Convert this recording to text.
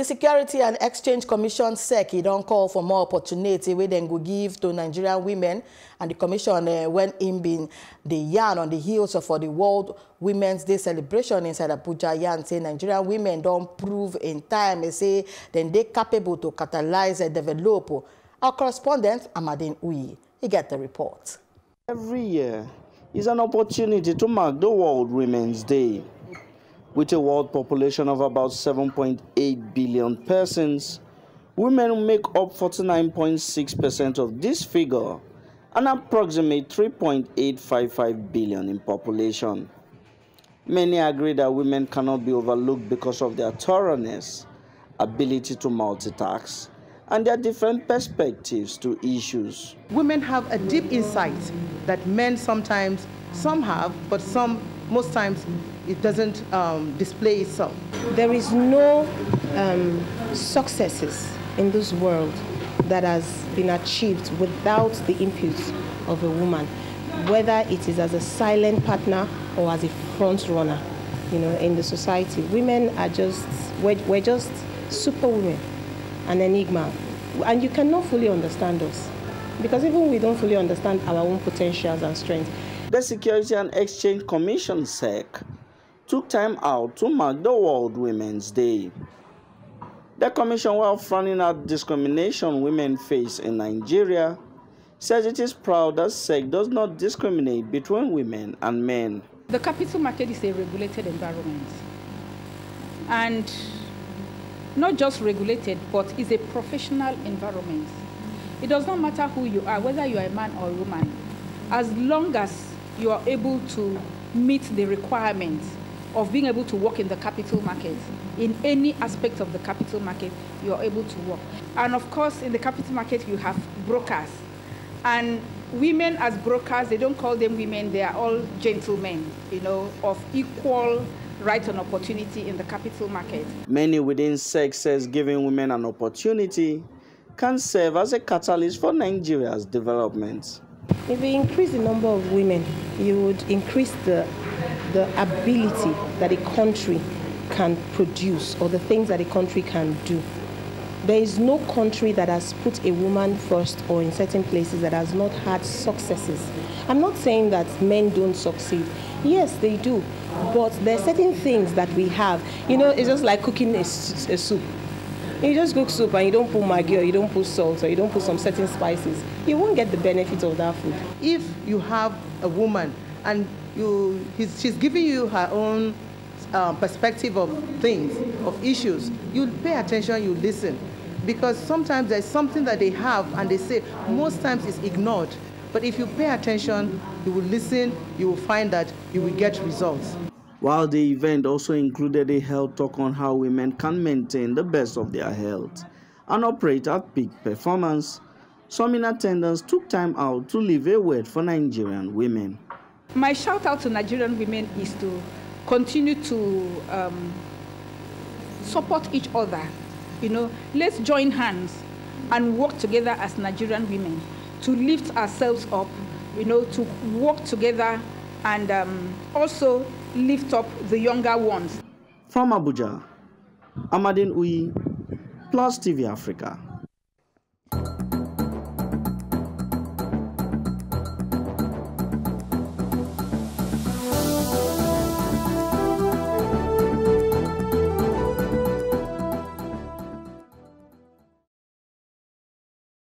The Security and Exchange Commission SEC e don call for more opportunity wey dem go give to Nigerian women and the commission uh, when im bin dey yarn on the heels of the World Women's Day celebration inside Abuja yarn say Nigerian women don prove in time uh, say dem dey capable to catalyze and develop. Our correspondent Amadine Uyi, he get the report. Every year is an opportunity to mark the World Women's Day. With a world population of about 7.8 billion persons, women make up 49.6% of this figure and approximate 3.855 billion in population. Many agree that women cannot be overlooked because of their thoroughness, ability to multitask, and their different perspectives to issues. Women have a deep insight that men sometimes, some have, but some, most times, it doesn't um, display itself. There is no um, successes in this world that has been achieved without the input of a woman, whether it is as a silent partner or as a front runner, you know, in the society. Women are just, we're, we're just superwomen, an enigma. And you cannot fully understand us because even we don't fully understand our own potentials and strengths. The Security and Exchange Commission SEC took time out to mark the World Women's Day. The commission, while frowning at discrimination women face in Nigeria, says it is proud that SEC does not discriminate between women and men. The capital market is a regulated environment. And not just regulated, but is a professional environment. It does not matter who you are, whether you are a man or a woman, as long as you are able to meet the requirements of being able to work in the capital market. In any aspect of the capital market, you are able to work. And of course, in the capital market, you have brokers. And women as brokers, they don't call them women, they are all gentlemen, you know, of equal right and opportunity in the capital market. Many within SEC says giving women an opportunity can serve as a catalyst for Nigeria's development. If you increase the number of women, you would increase the the ability that a country can produce or the things that a country can do. There is no country that has put a woman first or in certain places that has not had successes. I'm not saying that men don't succeed. Yes, they do. But there are certain things that we have. You know, it's just like cooking a, a soup. You just cook soup and you don't put maggi or you don't put salt or you don't put some certain spices. You won't get the benefit of that food. If you have a woman and you, she's giving you her own uh, perspective of things, of issues. You pay attention, you listen. Because sometimes there's something that they have and they say, most times it's ignored. But if you pay attention, you will listen, you will find that you will get results. While the event also included a health talk on how women can maintain the best of their health and operate at peak performance, some in attendance took time out to leave a word for Nigerian women. My shout out to Nigerian women is to continue to um, support each other. You know, let's join hands and work together as Nigerian women to lift ourselves up, you know, to work together and um, also lift up the younger ones. From Abuja, Amadine Uyi, Plus TV Africa.